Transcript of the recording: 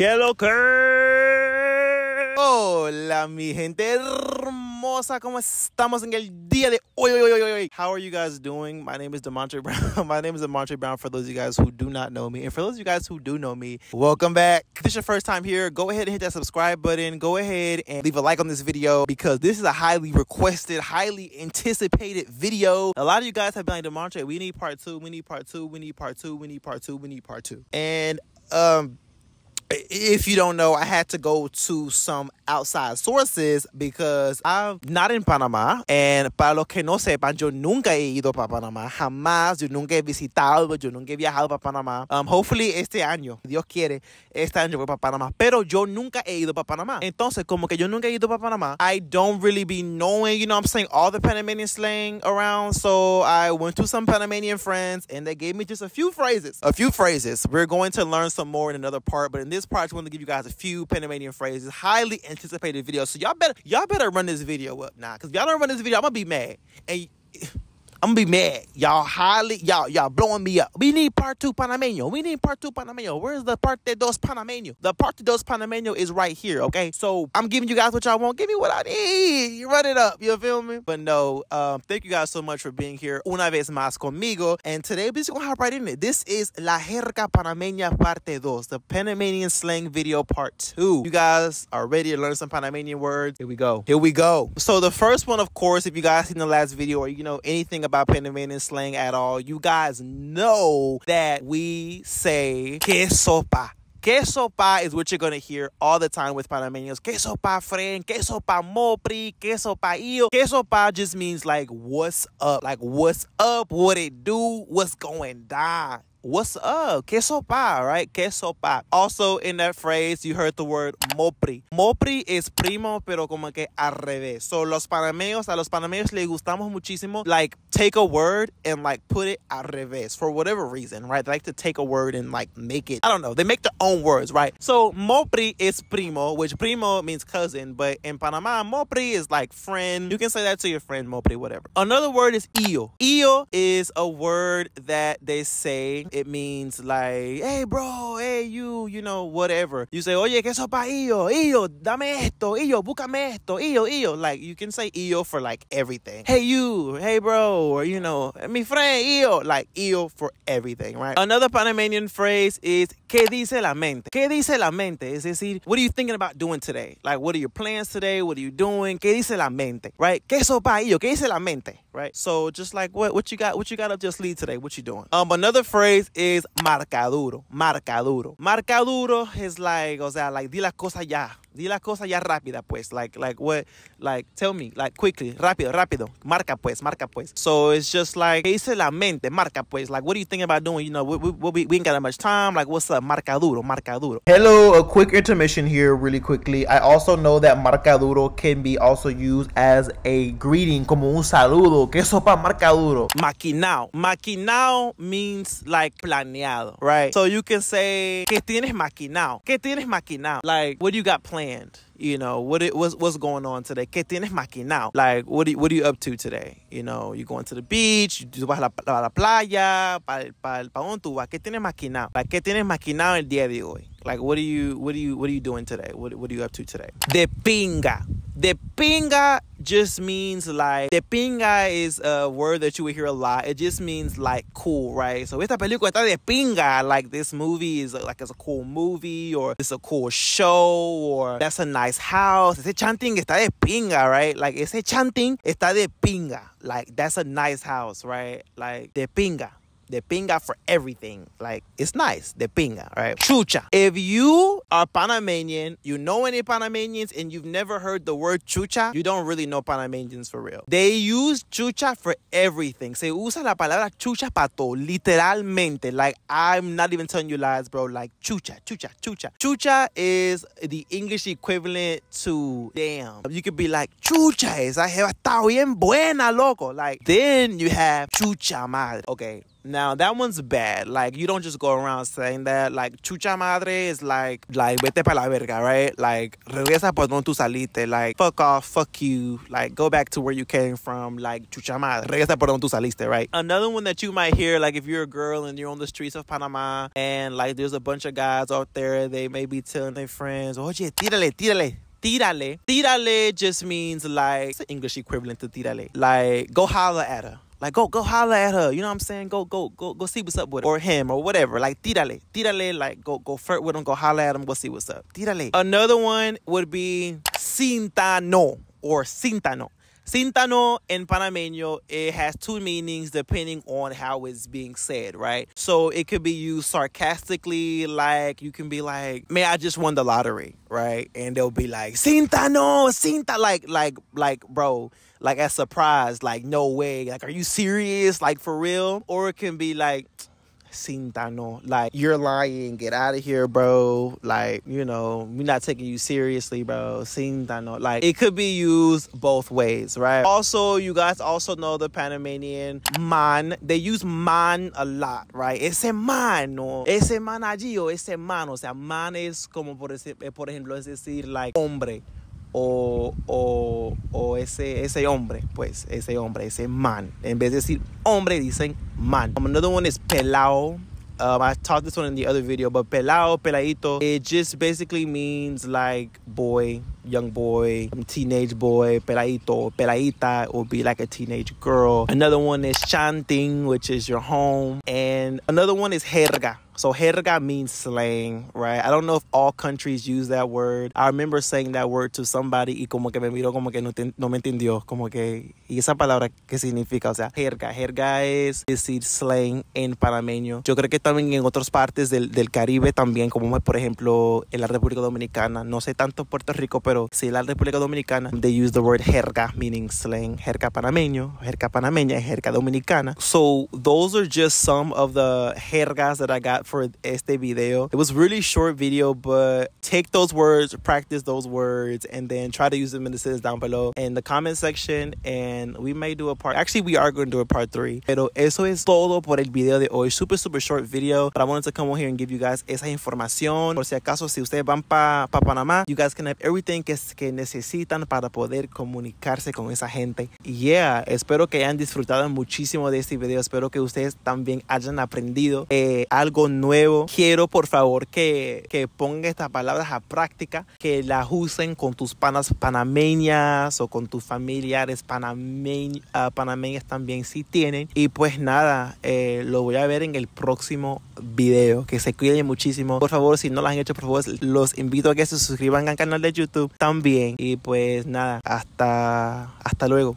¿Qué lo que? Hola, mi gente hermosa. ¿Cómo estamos en el día de hoy? hoy, hoy, hoy? How are you guys doing? My name is Demontre Brown. My name is Demontre Brown for those of you guys who do not know me. And for those of you guys who do know me, welcome back. If this is your first time here, go ahead and hit that subscribe button. Go ahead and leave a like on this video because this is a highly requested, highly anticipated video. A lot of you guys have been like, Demontre, we need part two, we need part two, we need part two, we need part two, we need part two. And um if you don't know, I had to go to some outside sources because I'm not in Panama. And para los que no sepan, yo nunca he ido para Panama. Jamás. Yo nunca he visitado, yo nunca he viajado para Panama. Um, hopefully este año, Dios quiere, este año voy para Panama. Pero yo nunca he ido para Panama. Entonces, como que yo nunca he ido para Panama, I don't really be knowing, you know I'm saying, all the Panamanian slang around. So I went to some Panamanian friends and they gave me just a few phrases. A few phrases. We're going to learn some more in another part, but in this part, I just want to give you guys a few Panamanian phrases. Highly anticipated video. So y'all better y'all better run this video up now. Cause if y'all don't run this video, I'm gonna be mad. And I'm gonna be mad. Y'all highly, y'all, y'all blowing me up. We need part two Panameño. We need part two Panameño. Where's the parte dos Panameño? The parte dos Panameño is right here, okay? So I'm giving you guys what y'all want. Give me what I need. You run it up. You feel me? But no, um, thank you guys so much for being here una vez más conmigo. And today we're just gonna hop right in it. This is La Jerga Panameña parte dos, the Panamanian slang video part two. You guys are ready to learn some Panamanian words? Here we go. Here we go. So the first one, of course, if you guys seen the last video or you know anything about Panamanian slang at all, you guys know that we say que xopa. Que xopa is what you're gonna hear all the time with Panamanians. Que xopa, friend. Que xopa, mopri. Que xopa, io. Que xopa just means like what's up, like what's up, what it do, what's going down what's up? Que xopa, right? Que xopa. Also, in that phrase, you heard the word mopri. Mopri is primo, pero como que al revés. So, los panameños, a los panameños les gustamos muchísimo, like, take a word and, like, put it al revés for whatever reason, right? They like to take a word and, like, make it, I don't know, they make their own words, right? So, mopri is primo, which primo means cousin, but in Panama, mopri is like friend. You can say that to your friend, mopri, whatever. Another word is io. Io is a word that they say it means like, hey, bro, hey, you, you know, whatever. You say, oye, ¿qué xopa, io? Io, dame esto, io, búscame esto, io, io. Like, you can say io for like everything. Hey, you, hey, bro, or, you know, mi friend, io. Like, io for everything, right? Another Panamanian phrase is, ¿qué dice la mente? ¿Qué dice la mente? Es decir, what are you thinking about doing today? Like, what are your plans today? What are you doing? ¿Qué dice la mente? Right? ¿Qué xopa, io? ¿Qué dice la mente? Right? So, just like, what, what you got, what you got up just lead today? What you doing? Um, another phrase phrase is marcaduro, marcaduro. Marcaduro is like, o sea, like, di las cosas ya. Di la cosa ya rápida, pues. Like, like what, like, tell me, like, quickly, rápido, rápido. Marca, pues, marca, pues. So it's just like, ¿qué dice la mente? Marca, pues. Like, what are you thinking about doing? You know, we, we, we ain't got that much time. Like, what's up? Marcaduro, marcaduro. Hello, a quick intermission here really quickly. I also know that marcaduro can be also used as a greeting, como un saludo. ¿Qué xopa marcaduro? Maquinao. Maquinao means like planeado, right? So you can say, ¿qué tienes maquinao? ¿Qué tienes maquinao? Like, what do you got planned? Planned? You know, what it what's what's going on today? ¿Qué tienes maquinado? Like, what are you, what are you up to today? You know, you going to the beach, you vas a la, la playa, para pa, pa? ¿Qué tienes maquinado? Like, ¿qué tienes maquinado el día de hoy? Like, what are you what are you what are you doing today? What what are you up to today? De pinga. De pinga just means like de pinga is a word that you would hear a lot. It just means like cool, right? So esta película está de pinga. Like this movie is like it's a cool movie or it's a cool show or that's a nice house. Ese chantin está de pinga, right? Like ese chantin está de pinga. Like that's a nice house, right? Like de pinga de pinga for everything. Like, it's nice, the pinga, right? Chucha. If you are Panamanian, you know any Panamanians, and you've never heard the word chucha, you don't really know Panamanians for real. They use chucha for everything. Se usa la palabra chucha para todo, literalmente. Like, I'm not even telling you lies, bro. Like, chucha, chucha, chucha. Chucha is the English equivalent to damn. You could be like, chucha, esa jeva está bien buena, loco. Like, then you have chucha madre. Okay, Now that one's bad. Like you don't just go around saying that. Like chucha madre is like like vete pa la verga, right? Like regresa por donde tú saliste. Like fuck off, fuck you. Like go back to where you came from. Like chucha madre, regresa por donde tú saliste, right? Another one that you might hear, like if you're a girl and you're on the streets of Panama and like there's a bunch of guys out there, they may be telling their friends, oye, tírale, tírale. Tírale. Tírale just means like, it's the English equivalent to tírale. Like, go holler at her. Like go go holler at her. You know what I'm saying? Go go go go see what's up with her. Or him or whatever. Like tírale. Tírale, like go go flirt with him, go holler at him, go see what's up. Tírale. Another one would be cintano or cintano. Cintano in Panameño, it has two meanings depending on how it's being said, right? So it could be used sarcastically, like you can be like, "Man, I just won the lottery," right? And they'll be like, "Cintano, Cinta," like, like, like, bro, like a surprise, like, no way, like, are you serious, like for real? Or it can be like Cintano. Like, you're lying. Get out of here, bro. Like, you know, we're not taking you seriously, bro. Cintano. Like, it could be used both ways, right? Also, you guys also know the Panamanian man. They use man a lot, right? Ese man, no. Ese man allí o ese man. O sea, man es como, por, ese, por ejemplo, es decir, like, hombre. O, o, o, ese, ese hombre, pues, ese hombre, ese man. En vez de decir hombre, dicen man. Um, another one is pelao. Um, I taught this one in the other video, but pelao, peladito, it just basically means like boy, young boy, teenage boy, peladito, peladita will be like a teenage girl. Another one is chanting, which is your home. And another one is jerga. So jerga means slang, right? I don't know if all countries use that word. I remember saying that word to somebody y como que me miró como que no, no me entendió, como que, ¿y esa palabra qué significa? O sea, jerga. Jerga es decir slang en panameño. Yo creo que también en otras partes del, del Caribe también, como por ejemplo en la República Dominicana, no sé tanto Puerto Rico, pero sí en la República Dominicana, they use the word jerga, meaning slang. Jerga panameño, jerga panameña, jerga dominicana. So those are just some of the jergas that I got for este video. It was really short video, but take those words, practice those words, and then try to use them in the sentences down below in the comment section. And we may do a part. Actually, we are going to do a part three. Pero eso es todo por el video de hoy. Super, super short video. But I wanted to come on here and give you guys esa información. Por si acaso, si ustedes van para pa Panamá, you guys can have everything que, que necesitan para poder comunicarse con esa gente. Yeah, espero que hayan disfrutado muchísimo de este video. Espero que ustedes también hayan aprendido eh, algo nuevo. Quiero por favor que, que pongan estas palabras a práctica, que las usen con tus panas panameñas o con tus familiares panameñ, uh, panameñas también si tienen. Y pues nada, eh, lo voy a ver en el próximo video. Que se cuiden muchísimo. Por favor, si no lo han hecho, por favor, los invito a que se suscriban al canal de YouTube también. Y pues nada, hasta, hasta luego.